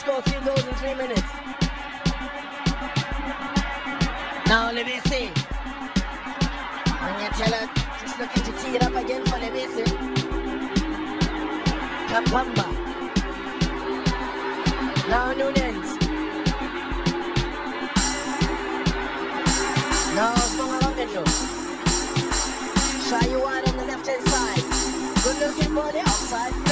score two goals in three minutes? Now, Levese. And just looking to tee it up again for Levese. Kapamba. Now Nunes. Now Songarangelo. Shayuan on the left hand side. Good looking for the outside.